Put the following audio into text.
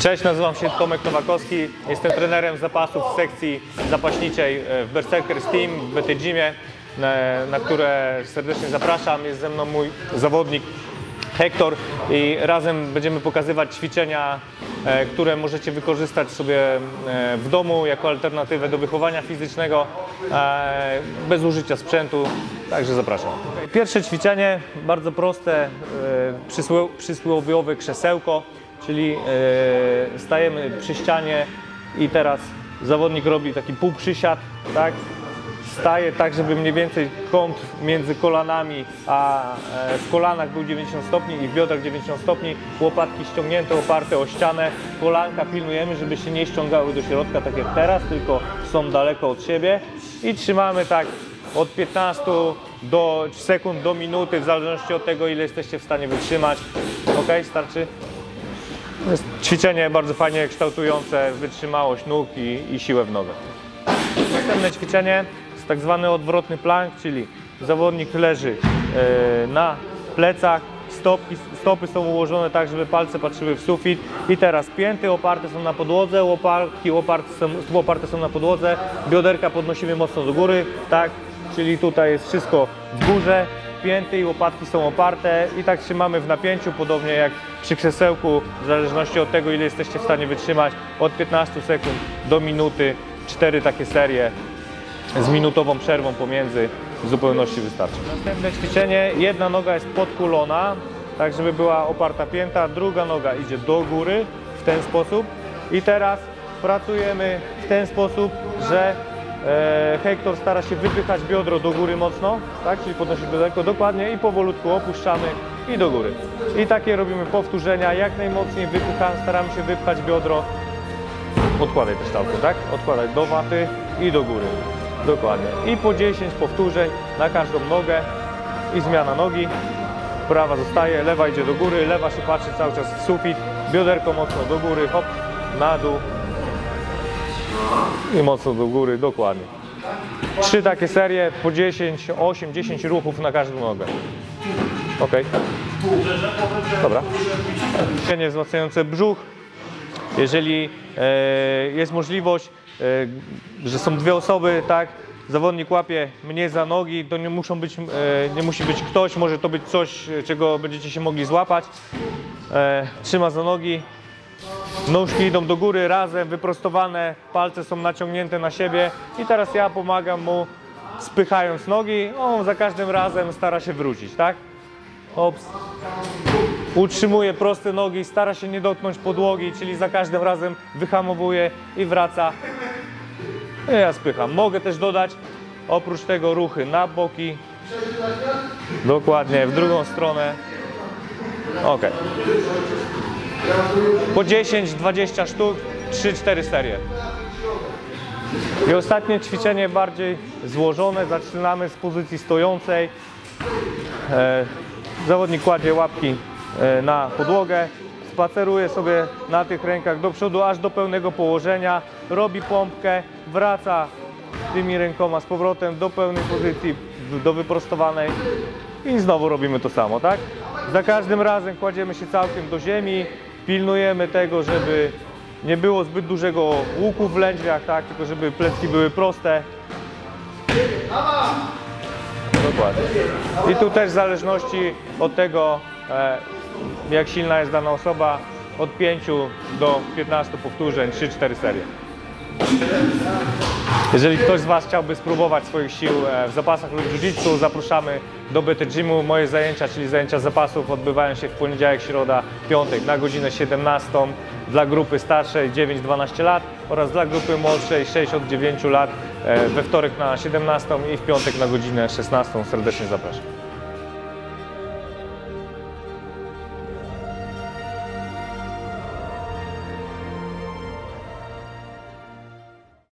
Cześć, nazywam się Tomek Nowakowski. Jestem trenerem zapasów w sekcji zapaśniczej e, w Berserkers Team w BT Gymie, na, które serdecznie zapraszam. Jest ze mną mój zawodnik Hektor i razem będziemy pokazywać ćwiczenia, e, które możecie wykorzystać sobie e, w domu jako alternatywę do wychowania fizycznego bez użycia sprzętu. Także zapraszam. Pierwsze ćwiczenie, bardzo proste, przysło- przysłowiowe krzesełko, czyli e, stajemy przy ścianie i teraz zawodnik robi taki półprzysiad, tak? Staje tak, żeby mniej więcej kąt między kolanami, a e, w kolanach był 90 stopni i w biodrach 90 stopni, łopatki ściągnięte, oparte o ścianę, kolanka pilnujemy, żeby się nie ściągały do środka, tak jak teraz, tylko są daleko od siebie i trzymamy tak od 15 do sekund do minuty, w zależności od tego, ile jesteście w stanie wytrzymać. Ok, starczy? Jest ćwiczenie bardzo fajnie kształtujące wytrzymałość nóg i, i siłę w nogę. Następne ćwiczenie jest tak zwany odwrotny plank, czyli zawodnik leży e, na plecach, stopki, stopy są ułożone tak, żeby palce patrzyły w sufit. I teraz pięty oparte są na podłodze, łopatki oparte są, oparte są na podłodze, bioderka podnosimy mocno do góry, tak, czyli tutaj jest wszystko w górze, pięty i łopatki są oparte. I tak trzymamy w napięciu, podobnie jak przy krzesełku, w zależności od tego, ile jesteście w stanie wytrzymać, od 15 sekund do minuty, cztery takie serie z minutową przerwą pomiędzy w zupełności wystarczy. Następne ćwiczenie, jedna noga jest podkulona, tak żeby była oparta pięta, druga noga idzie do góry w ten sposób. I teraz pracujemy w ten sposób, że e, stara się wypychać biodro do góry mocno, tak, czyli podnosić bioderko dokładnie. I powolutku opuszczamy i do góry. I takie robimy powtórzenia, jak najmocniej wypychamy, staramy się wypchać biodro Odkładaj też stałkę, tak? Odkładaj do waty i do góry. Dokładnie. I po 10 powtórzeń na każdą nogę i zmiana nogi. Prawa zostaje, lewa idzie do góry, lewa się patrzy cały czas w sufit, bioderko mocno do góry, hop, na dół i mocno do góry, dokładnie. Trzy takie serie po 10, 8, 10 ruchów na każdą nogę. Ok. Dobra. Ćwiczenie wzmacniające brzuch, jeżeli e, jest możliwość, e, że są dwie osoby, tak, zawodnik łapie mnie za nogi, to nie, muszą być, e, nie musi być ktoś, może to być coś, czego będziecie się mogli złapać. E, trzyma za nogi, nóżki idą do góry razem, wyprostowane, palce są naciągnięte na siebie i teraz ja pomagam mu spychając nogi, on za każdym razem stara się wrócić, tak? Ops. Utrzymuje proste nogi, stara się nie dotknąć podłogi, czyli za każdym razem wyhamowuje i wraca. I ja spycham. Mogę też dodać oprócz tego ruchy na boki. Dokładnie, w drugą stronę. Ok. Po 10-20 sztuk, 3-4 serie. I ostatnie ćwiczenie bardziej złożone. Zaczynamy z pozycji stojącej. E, Zawodnik kładzie łapki e, na podłogę, spaceruje sobie na tych rękach do przodu aż do pełnego położenia, robi pompkę, wraca tymi rękoma z powrotem do pełnej pozycji, do wyprostowanej i znowu robimy to samo, tak? Za każdym razem kładziemy się całkiem do ziemi, pilnujemy tego, żeby nie było zbyt dużego łuku w lędźwiach, tak? Tylko żeby plecki były proste. Dokładnie. I tu też w zależności od tego, e, jak silna jest dana osoba, od 5 do 15 powtórzeń, 3-4 serie. Jeżeli ktoś z Was chciałby spróbować swoich sił e, w zapasach lub jiu-jitsu, zapraszamy do BT Gymu. Moje zajęcia, czyli zajęcia zapasów odbywają się w poniedziałek, środa, piątek na godzinę 17 dla grupy starszej 9-12 lat oraz dla grupy młodszej 6 od 9 lat e, we wtorek na 17 i w piątek na godzinę 16. Serdecznie zapraszam.